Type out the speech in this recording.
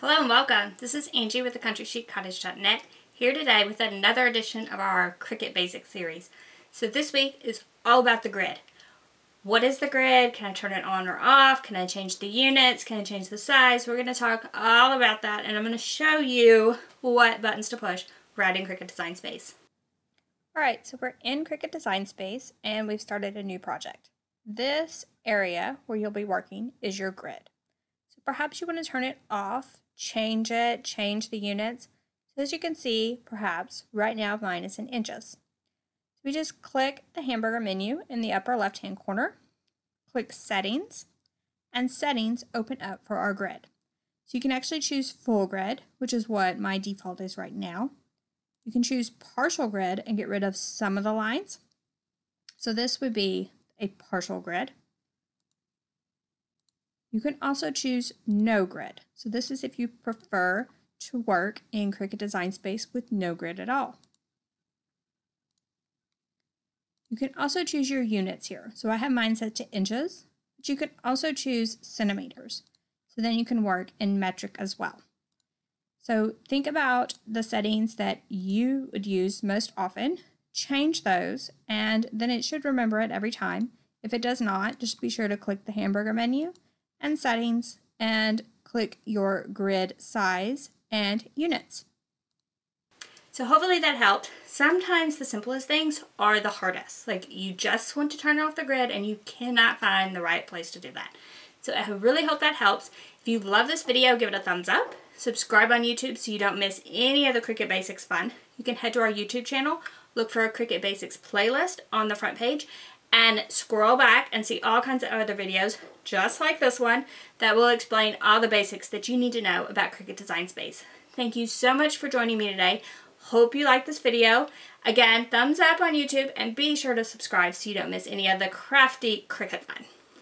Hello and welcome. This is Angie with theCountryChicCottage.net here today with another edition of our Cricut Basics series. So this week is all about the grid. What is the grid? Can I turn it on or off? Can I change the units? Can I change the size? We're going to talk all about that and I'm going to show you what buttons to push right in Cricut Design Space. Alright, so we're in Cricut Design Space and we've started a new project. This area where you'll be working is your grid. Perhaps you want to turn it off change it, change the units. So as you can see, perhaps, right now mine is in inches. So we just click the hamburger menu in the upper left-hand corner, click Settings, and Settings open up for our grid. So you can actually choose Full Grid, which is what my default is right now. You can choose Partial Grid and get rid of some of the lines. So this would be a partial grid. You can also choose no grid. So this is if you prefer to work in Cricut Design Space with no grid at all. You can also choose your units here. So I have mine set to inches, but you can also choose centimeters. So then you can work in metric as well. So think about the settings that you would use most often, change those, and then it should remember it every time. If it does not, just be sure to click the hamburger menu and settings and click your grid size and units. So hopefully that helped. Sometimes the simplest things are the hardest. Like you just want to turn off the grid and you cannot find the right place to do that. So I really hope that helps. If you love this video, give it a thumbs up. Subscribe on YouTube so you don't miss any of the Cricut Basics fun. You can head to our YouTube channel, look for a Cricut Basics playlist on the front page, and scroll back and see all kinds of other videos just like this one that will explain all the basics that you need to know about Cricut Design Space. Thank you so much for joining me today. Hope you liked this video. Again, thumbs up on YouTube and be sure to subscribe so you don't miss any of the crafty Cricut fun.